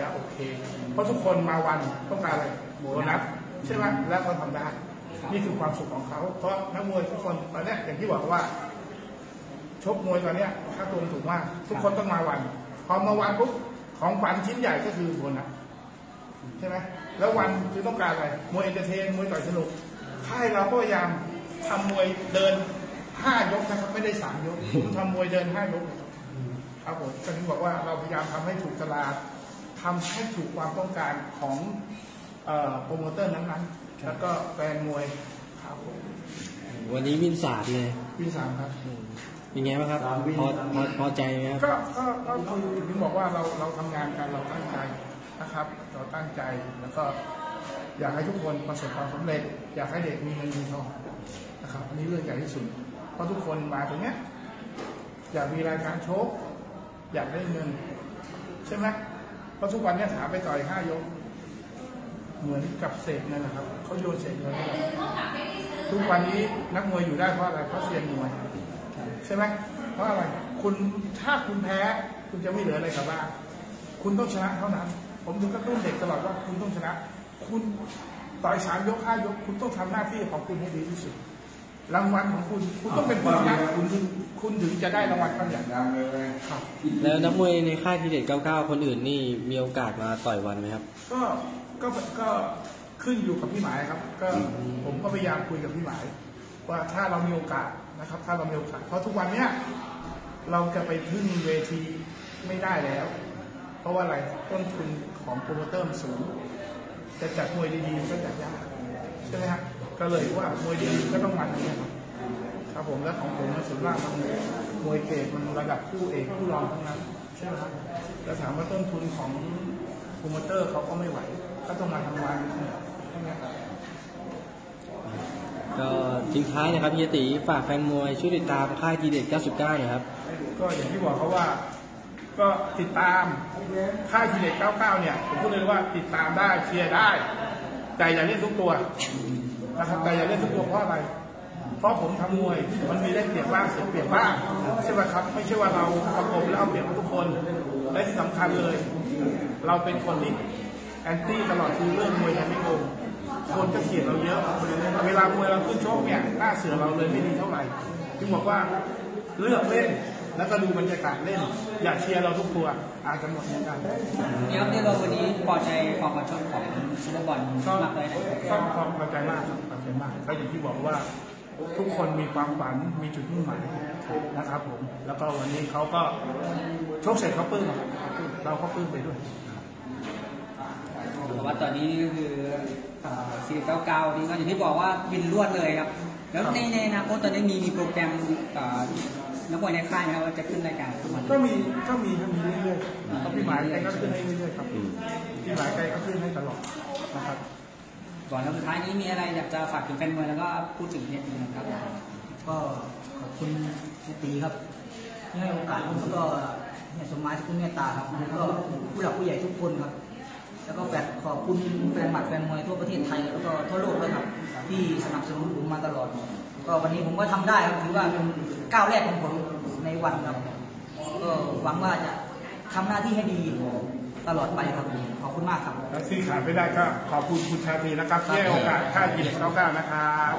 แล้วโอเค เพราะทุกคนมา ONE ต้องการอะไรโบนัสใช่ไหมแล้วเขาทำได้นี่คือความสุขของเขา เพราะนักมวยทุกคนตอนนี้อย่างที่บอกว่า ชกมวยตอนเนี้ยค่าตัวมันสูงมาก ทุกคนต้องมา ONE พอมา ONE ปุ๊บของขวัญชิ้นใหญ่ก็คือโบนัสใช่ไหมแล้ว ONE คือต้องการอะไรมวย entertain มวยต่อยสนุกค่ายเราก็พยายามทำมวยเดินห้ายกนะครับไม่ได้สามยกทำมวยเดินห้ายกครับผมก็ถึงบอกว่าเราพยายามทำให้ถูกตลาด ทำให้ถูกความต้องการของเอ่อโปรโมเตอร์นั้นๆ แล้วก็แฟนมวยครับผมวันนี้ win สามเลย win สามครับอืมเป็นไงบ้างครับพอพอพอใจไหมครับก็ก็ก็คือถึงบอกว่าเราเราทำงานกันเราตั้งใจนะครับ เราตั้งใจแล้วก็อยากให้ทุกคนประสบความสำเร็จ อยากให้เด็กมีเงินมีทองนะครับอันนี้เรื่องใหญ่ที่สุดเพราะทุกคนมาตรงเนี้ยอยากมีรายการโชค อยากได้เงิน ใช่ไหม เพราะทุกวันนี้ยถามไปต่อยห้ายก เหมือนกับเศษเงินนะครับเขาโยนเศษเงินให้เราทุกวันนี้นักมวยอยู่ได้เพราะอะไรเพราะเซียนมวย ใช่ไหมเพราะอะไรคุณถ้าคุณแพ้คุณจะไม่เหลืออะไรกลับบ้านคุณต้องชนะเท่านั้น ผมถึงกระตุ้นเด็กตลอดว่าคุณต้องชนะ คุณต่อยสามยกห้ายก คุณต้องทำหน้าที่ของคุณให้ดีที่สุด รางวัลของคุณคุณต้องเป็นผู้ชนะคุณถึงคุณถึงจะได้รางวัลครั้งใหญ่ครับแล้วนักมวยในค่ายทีเด็ด99 คนอื่นนี่มีโอกาสมาต่อยวันไหมครับ ก็ก็ก็ขึ้นอยู่กับพี่หมายครับ ก็ผมก็พยายามคุยกับพี่หมาย ว่าถ้าเรามีโอกาสนะครับ ถ้าเรามีโอกาสเพราะทุกวันเนี้ยเราจะไปพึ่งเวทีไม่ได้แล้ว เพราะว่าอะไรต้นทุนของโปรโมเตอร์มันสูง จะจัดมวยดีๆก็จัดยากใช่ไหมฮะ ก็เลยว่ามวยดีก็ต้องมันนี่ครับครับผมและของผมมันส่วนมากมันมวยเกรดมันระดับคู่เอกคู่รองทั้งนั้นใช่ไหมครับแล้วถามว่าต้นทุนของโปรโมเตอร์เขาก็ไม่ไหว ก็ต้องมาทำงานใช่ไหมครับก็ทิ้งท้ายนะครับพี่ตี๋ฝากแฟนมวยช่วยติดตามค่ายทีเด็ด 99หน่อยครับ ก็อย่างที่บอกเขาว่า ก็ติดตามค่ายทีเด็ด 99 เนี่ย ผมพูดเลยว่าติดตามได้เชียร์ได้ แต่อย่าเล่นทุกตัว นะครับแต่อย่าเล่นทุกตัวเพราะอะไร เพราะผมทำมวยมันมีได้เปรียบบ้างเสียเปรียบบ้างใช่ไหมครับ ไม่ใช่ว่าเราประกบแล้วเอาเปรียบทุกคน และที่สำคัญเลย เราเป็นคนที่แอนตี้ตลอดคือเรื่องมวยยังไม่โกงคนก็เกลียดเราเยอะ เวลามวยเราขึ้นชกเนี่ยหน้าเสือเราเลยไม่ดีเท่าไหร่ถึงบอกว่าเลือกเล่นแล้วก็ดูบรรยากาศเล่น อย่าเชียร์เราทุกตัวอาจจะหมดเหมือนกันเนี่ยครับที่เราวันนี้พอใจความประชดของ ซูเปอร์บอลก็มากเลยนะก็ความพอใจมากครับพอใจมากก็อย่างที่บอกว่า ทุกคนมีความฝันมีจุดมุ่งหมายนะครับผม แล้วก็วันนี้เขาก็ชกเสร็จเขาปื้มเราก็ปื้มไปด้วยแต่ว่าตอนนี้คือสี่เก้าเก้านี่ก็อย่างที่บอกว่าบินรวดเลยครับ แล้วในในอนาคตตอนนี้มีมีโปรแกรมนักมวยในค่ายนะครับว่าจะขึ้นรายการก็มีก็มีก็มีเรื่อยๆก็พี่หมายแกก็ขึ้นให้เรื่อยๆครับพี่หมายแกก็ขึ้นให้ตลอด นะครับก่อนแล้วสุดท้ายนี้มีอะไรอยากจะฝากถึงแฟนมวยแล้วก็พูดถึงเนี่ยนะครับ ก็ขอบคุณเฮียตีครับที่ให้โอกาสผมแล้วก็เฮียสมหมายคุณเมตตาครับแล้วก็ผู้หลักผู้ใหญ่ทุกคนครับ แล้วก็แฟนขอบคุณแฟนหมัดแฟนมวยทั่วประเทศไทยแล้วก็ทั่วโลกด้วยครับ ที่สนับสนุนผมมาตลอด ก็วันนี้ผมก็ทำได้ครับถือว่าเป็นก้าวแรกของผมในวันครับก็หวังว่าจะทำหน้าที่ให้ดี ตลอดไปครับขอบคุณมากครับแล้วที่ขาดไม่ได้ก็ขอบคุณคุณชาตรีนะครับที่ให้โอกาสค่ายกีฬาเก้าเก้านะครับ